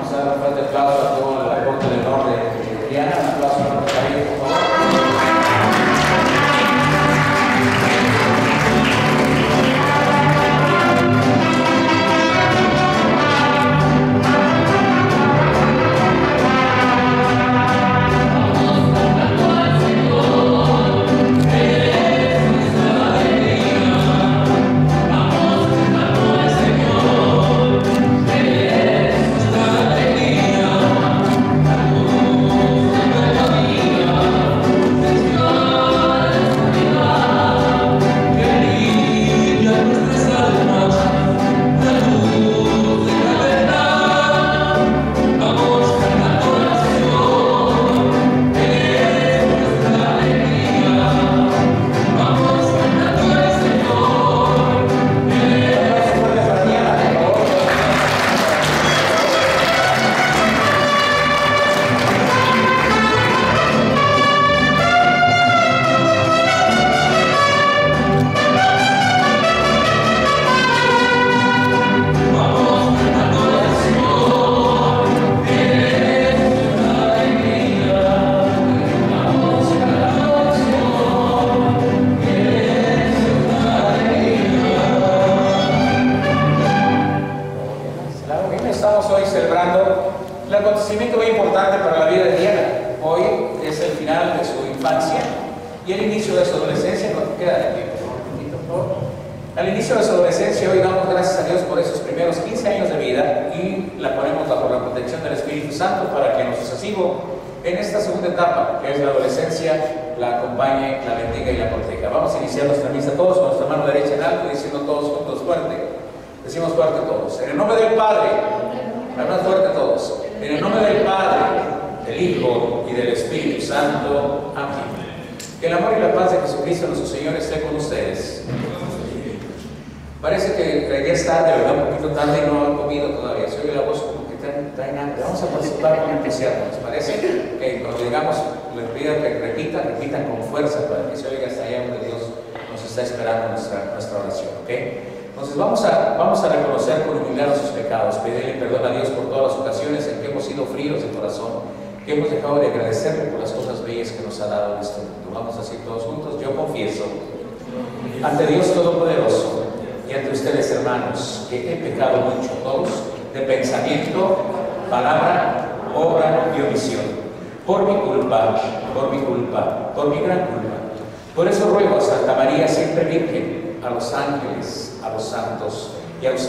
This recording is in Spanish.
Vamos a dar un fuerte aplauso a todo estamos hoy celebrando el acontecimiento muy importante para la vida de Diana. Hoy es el final de su infancia y el inicio de su adolescencia. No te queda de tiempo, por favor. Al inicio de su adolescencia, hoy damos gracias a Dios por esos primeros 15 años de vida y la ponemos bajo la protección del Espíritu Santo para que nuestro sucesivo en esta segunda etapa, que es la adolescencia, la acompañe, la bendiga y la proteja. Vamos a iniciar nuestra misa todos con nuestra mano derecha en alto, diciendo todos juntos fuerte. Decimos fuerte todos. En el nombre del Padre, la más fuerte todos. En el nombre del Padre, del Hijo y del Espíritu Santo. Amén. Que el amor y la paz de Jesucristo nuestro Señor esté con ustedes. Parece que ya es tarde, ¿verdad? Un poquito tarde y no han comido todavía. Se oye la voz como que traen hambre. Vamos a participar con entusiasmo. ¿Les parece? Que cuando digamos, les pido que repitan, repitan con fuerza para que se oiga hasta allá donde Dios nos está esperando nuestra, nuestra oración. ¿Ok? Entonces vamos a, vamos a reconocer con humildad nuestros pecados, pedirle perdón a Dios por todas las ocasiones en que hemos sido fríos de corazón, que hemos dejado de agradecerle por las cosas bellas que nos ha dado en este mundo. Vamos a decir todos juntos, yo confieso ante Dios Todopoderoso y ante ustedes hermanos, que he pecado mucho todos, de pensamiento, palabra, obra y omisión, por mi culpa, por mi culpa, por mi gran culpa. Por eso ruego a Santa María, siempre Virgen, a los ángeles, a los santos y a ustedes.